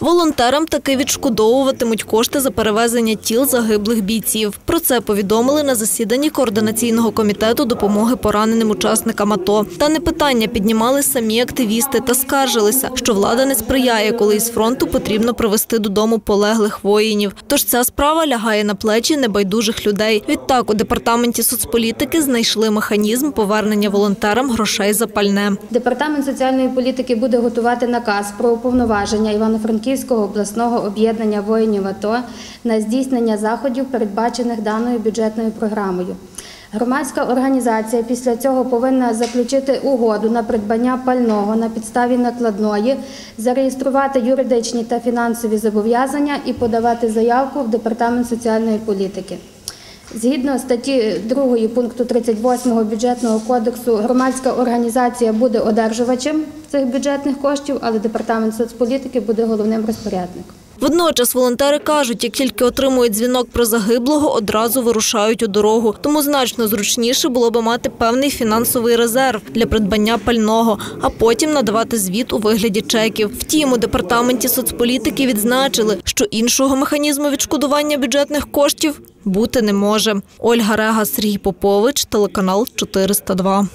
Волонтерам таки відшкодовуватимуть кошти за перевезення тіл загиблих бійців. Про це повідомили на засіданні координаційного комітету допомоги пораненим учасникам АТО. Та не питання піднімали самі активісти та скаржилися, що влада не сприяє, коли із фронту потрібно привезти додому полеглих воїнів. Тож ця справа лягає на плечі небайдужих людей. Відтак у департаменті соцполітики знайшли механізм повернення волонтерам грошей за пальне. Департамент соціальної політики буде готувати наказ про уповноваження Івано-Франківського обласного об'єднання воїнів АТО на здійснення заходів, передбачених даною бюджетною програмою. Громадська організація після цього повинна заключити угоду на придбання пального на підставі накладної, зареєструвати юридичні та фінансові зобов'язання і подавати заявку в департамент соціальної політики. Згідно статті 2 пункту 38 бюджетного кодексу, громадська організація буде одержувачем цих бюджетних коштів, але департамент соцполітики буде головним розпорядником. Водночас волонтери кажуть, як тільки отримують дзвінок про загиблого, одразу вирушають у дорогу. Тому значно зручніше було би мати певний фінансовий резерв для придбання пального, а потім надавати звіт у вигляді чеків. Втім, у департаменті соцполітики відзначили, що іншого механізму відшкодування бюджетних коштів бути не може. Ольга Рега, Сергій Попович, телеканал 402.